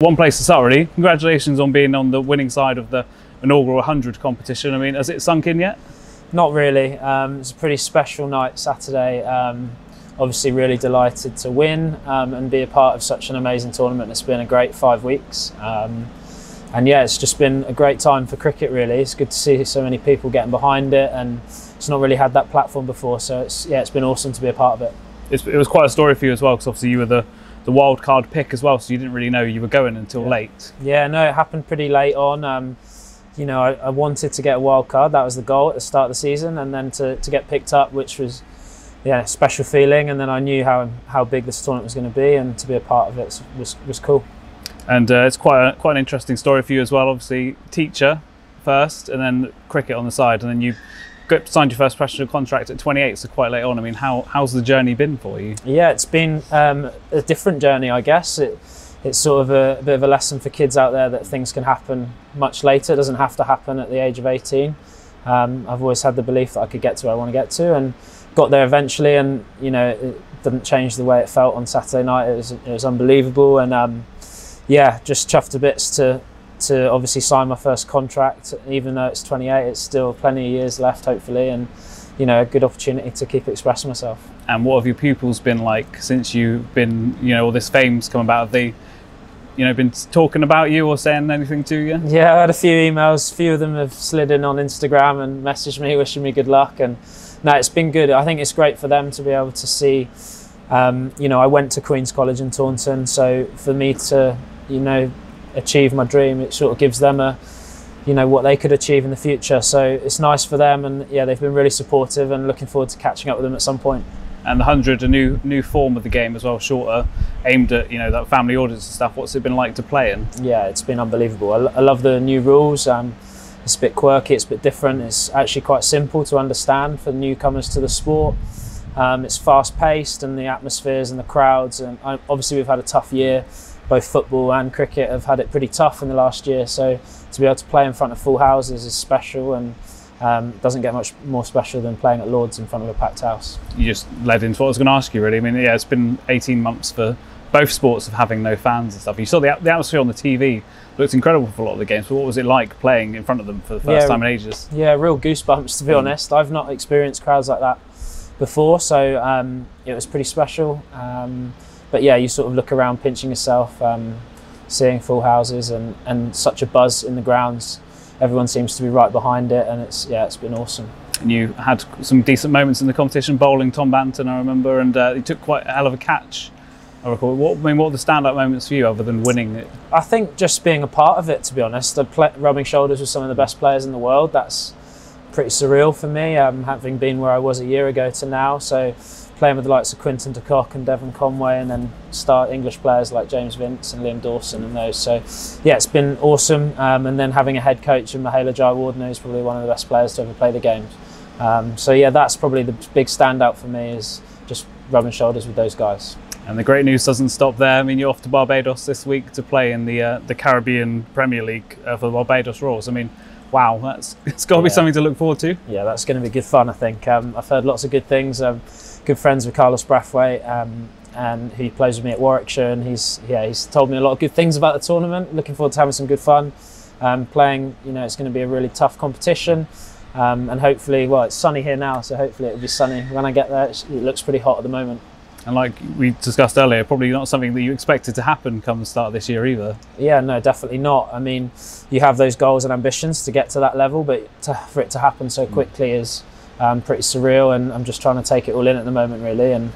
One place to start, really. Congratulations on being on the winning side of the inaugural 100 competition. I mean, has it sunk in yet? Not really. Um, it's a pretty special night Saturday. Um, obviously, really delighted to win um, and be a part of such an amazing tournament. It's been a great five weeks. Um, and yeah, it's just been a great time for cricket, really. It's good to see so many people getting behind it, and it's not really had that platform before. So it's, yeah, it's been awesome to be a part of it. It's, it was quite a story for you as well, because obviously you were the the wild card pick as well, so you didn't really know you were going until yeah. late. Yeah, no, it happened pretty late on. Um, you know, I, I, wanted to get a wild card. That was the goal at the start of the season, and then to, to get picked up, which was yeah, a special feeling. And then I knew how how big this tournament was going to be, and to be a part of it was was cool. And uh, it's quite a, quite an interesting story for you as well. Obviously, teacher first, and then cricket on the side, and then you signed your first professional contract at 28, so quite late on. I mean, how how's the journey been for you? Yeah, it's been um, a different journey, I guess. It, it's sort of a, a, bit of a lesson for kids out there that things can happen much later. It doesn't have to happen at the age of 18. Um, I've always had the belief that I could get to where I want to get to, and got there eventually. And you know, it didn't change the way it felt on Saturday night. It was it was unbelievable, and um, yeah, just chuffed to bits to to obviously sign my first contract. Even though it's 28, it's still plenty of years left, hopefully, and you know, a good opportunity to keep expressing myself. And what have your pupils been like since you've been, you know, all this fame's come about? Have they, you know, been talking about you or saying anything to you? Yeah, I had a few emails. A few of them have slid in on Instagram and messaged me, wishing me good luck. And no, it's been good. I think it's great for them to be able to see. Um, you know, I went to Queen's College in Taunton, so for me to, you know, achieve my dream. It sort of gives them a, you know, what they could achieve in the future. So it's nice for them, and yeah, they've been really supportive, and looking forward to catching up with them at some point. And the hundred, a new new form of the game as well, shorter, aimed at you know that family audience and stuff. What's it been like to play in? Yeah, it's been unbelievable. I, I love the new rules. Um, it's a bit quirky, it's a bit different. It's actually quite simple to understand for newcomers to the sport. Um, it's fast paced and the atmospheres and the crowds. And uh, obviously, we've had a tough year both football and cricket have had it pretty tough in the last year. So to be able to play in front of full houses is special and um, doesn't get much more special than playing at Lords in front of a packed house. You just led into what I was going to ask you, really. I mean, yeah, it's been 18 months for both sports of having no fans and stuff. You saw the, the atmosphere on the TV looked incredible for a lot of the games. But what was it like playing in front of them for the first yeah, time in ages? Yeah, real goosebumps to be mm. honest. I've not experienced crowds like that before, so um, it was pretty special. Um, but yeah, you sort of look around, pinching yourself, um, seeing full houses and, and such a buzz in the grounds. Everyone seems to be right behind it, and it's yeah, it's been awesome. And you had some decent moments in the competition, bowling Tom Banton, I remember, and uh, you took quite a hell of a catch. I recall. What I mean, what were the standout moments for you other than winning it? I think just being a part of it. To be honest, play, rubbing shoulders with some of the best players in the world. That's pretty surreal for me, um, having been where I was a year ago to now. So playing with the likes of Quinton de Kock and Devon Conway, and then start English players like James Vince and Liam Dawson and those. So, yeah, it's been awesome. Um, and then having a head coach in Mahela Jayawardene, who's probably one of the best players to ever play the games. Um, so, yeah, that's probably the big standout for me is just rubbing shoulders with those guys. And the great news doesn't stop there. I mean, you're off to Barbados this week to play in the uh, the Caribbean Premier League uh, for the Barbados Royals. I mean, wow, that's it's got to be something to look forward to. Yeah, that's going to be good fun. I think um, I've heard lots of good things. Um, good friends with Carlos Brathwaite, um, and he plays with me at Warwickshire, and he's yeah he's told me a lot of good things about the tournament. Looking forward to having some good fun. Um, playing, you know, it's going to be a really tough competition, um, and hopefully, well, it's sunny here now, so hopefully it'll be sunny when I get there. It looks pretty hot at the moment. And like we discussed earlier, probably not something that you expected to happen come the start of this year either. Yeah, no, definitely not. I mean, you have those goals and ambitions to get to that level, but to, for it to happen so quickly is um, pretty surreal, and I'm just trying to take it all in at the moment, really. And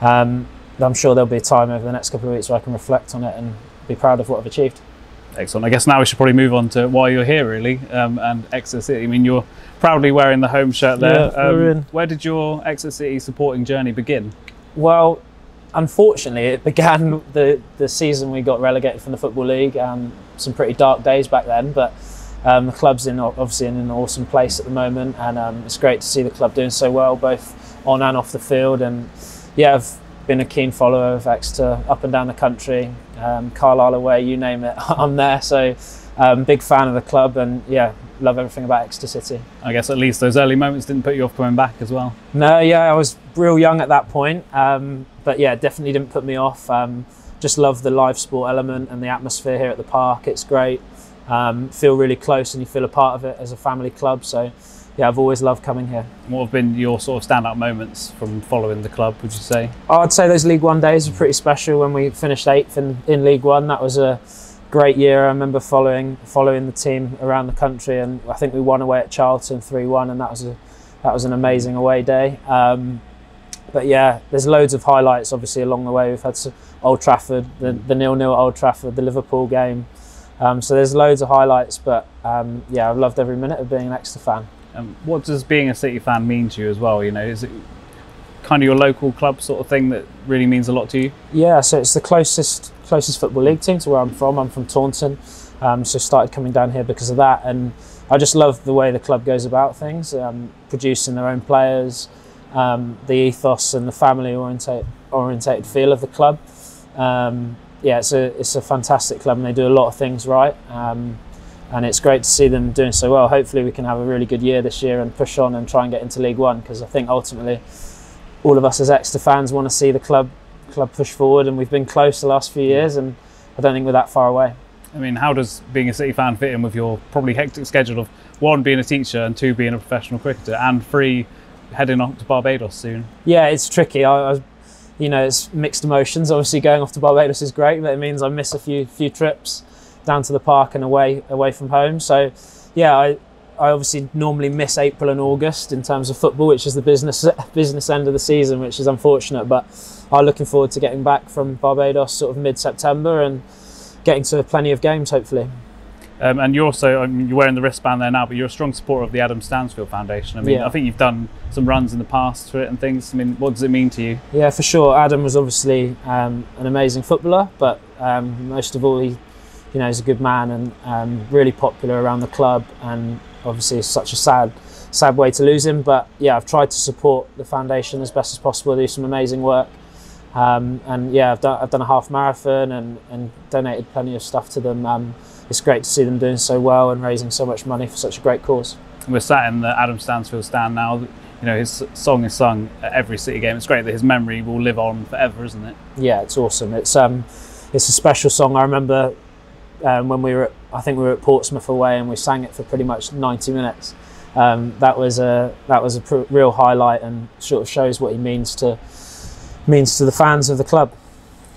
um, I'm sure there'll be a time over the next couple of weeks where I can reflect on it and be proud of what I've achieved. Excellent. I guess now we should probably move on to why you're here, really, um, and Exeter City. I mean, you're proudly wearing the home shirt there. Yeah, we're um, in. Where did your Exeter City supporting journey begin? Well, unfortunately, it began the, the season we got relegated from the Football League. Um, some pretty dark days back then, but um, the club's in obviously in an awesome place at the moment, and um, it's great to see the club doing so well, both on and off the field. And yeah, I've been a keen follower of Exeter up and down the country, um, Carlisle away, you name it, I'm there. So um, big fan of the club, and yeah, love everything about Exeter City. I guess at least those early moments didn't put you off coming back as well. No, yeah, I was real young at that point, um, but yeah, definitely didn't put me off. Um, just love the live sport element and the atmosphere here at the park. It's great. Um, feel really close and you feel a part of it as a family club. So yeah, I've always loved coming here. What have been your sort of standout moments from following the club? Would you say? I'd say those League One days were pretty special when we finished eighth in, in League One. That was a great year. I remember following following the team around the country, and I think we won away at Charlton three one, and that was a that was an amazing away day. Um, but yeah, there's loads of highlights obviously along the way. We've had Old Trafford, the, the nil nil Old Trafford, the Liverpool game. Um, so there's loads of highlights, but um, yeah, I've loved every minute of being an Exeter fan. Um, what does being a City fan mean to you as well? You know, is it kind of your local club sort of thing that really means a lot to you? Yeah, so it's the closest closest football league team to where I'm from. I'm from Taunton, um, so started coming down here because of that, and I just love the way the club goes about things, um, producing their own players, um, the ethos and the family oriented orientated feel of the club. Um, yeah, it's a it's a fantastic club, and they do a lot of things right. Um, and it's great to see them doing so well. Hopefully, we can have a really good year this year and push on and try and get into League One because I think ultimately all of us as Exeter fans want to see the club club push forward, and we've been close the last few years, and I don't think we're that far away. I mean, how does being a City fan fit in with your probably hectic schedule of one being a teacher and two being a professional cricketer and three heading off to Barbados soon? Yeah, it's tricky. I, I, you know, it's mixed emotions. Obviously, going off to Barbados is great, but it means I miss a few few trips down to the park and away away from home. So, yeah, I I obviously normally miss April and August in terms of football, which is the business business end of the season, which is unfortunate. But I'm looking forward to getting back from Barbados sort of mid September and getting to plenty of games, hopefully. Um, and you're also I mean, you're wearing the wristband there now, but you're a strong supporter of the Adam Stansfield Foundation. I mean, Yeah. I think you've done some runs in the past for it and things. I mean, what does it mean to you? Yeah, for sure. Adam was obviously um, an amazing footballer, but um, most of all, he, you know, he's a good man and um, really popular around the club. And obviously, it's such a sad, sad way to lose him. But yeah, I've tried to support the foundation as best as possible. Do some amazing work, um, and yeah, I've done, I've done a half marathon and, and donated plenty of stuff to them. Um, it's great to see them doing so well and raising so much money for such a great cause. We're sat in the Adam Stansfield stand now. You know, his song is sung at every City game. It's great that his memory will live on forever, isn't it? yeah, it's awesome. It's um, it's a special song. I remember um, when we were, at, I think we were at Portsmouth away, and we sang it for pretty much ninety minutes. Um, that was a that was a pr- real highlight, and sort of shows what he means to means to the fans of the club.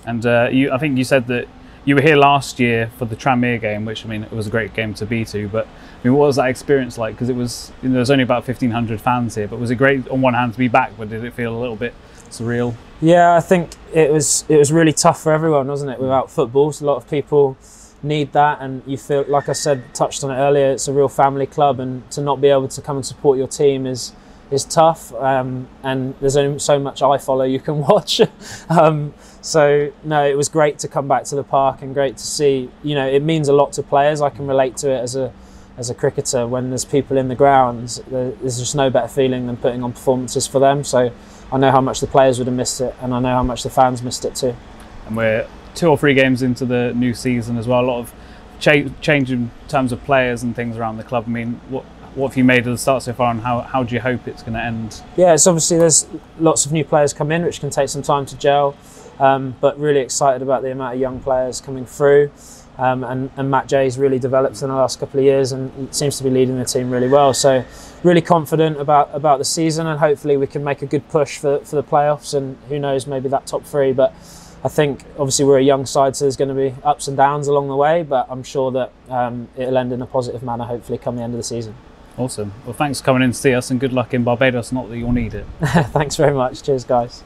And uh, you, I think you said that you were here last year for the Tranmere game, which I mean, it was a great game to be to. But I mean, what was that experience like? Because it was, you know, there was only about fifteen hundred fans here. But was it great on one hand to be back? But did it feel a little bit surreal? Yeah, I think it was it was really tough for everyone, wasn't it? Without football, so a lot of people need that, and you feel like I said, touched on it earlier. It's a real family club, and to not be able to come and support your team is is tough. Um, and there's only so much iFollow you can watch. um, so no, it was great to come back to the park and great to see. You know, it means a lot to players. I can relate to it as a as a cricketer when there's people in the grounds. There's just no better feeling than putting on performances for them. So. I know how much the players would have missed it, and I know how much the fans missed it too. And we're two or three games into the new season as well. A lot of cha- change in terms of players and things around the club. I mean, what what have you made of the start so far, and how how do you hope it's going to end? Yeah, it's obviously there's lots of new players come in, which can take some time to gel. Um, but really excited about the amount of young players coming through. Um, and, and Matt Jay's really developed in the last couple of years and seems to be leading the team really well. So really confident about, about the season and hopefully we can make a good push for, for the playoffs and who knows maybe that top three. But I think obviously we're a young side, so there's going to be ups and downs along the way. But I'm sure that um, it'll end in a positive manner. Hopefully, come the end of the season. Awesome. Well, thanks for coming in to see us, and good luck in Barbados. Not that you'll need it. Thanks very much. Cheers, guys.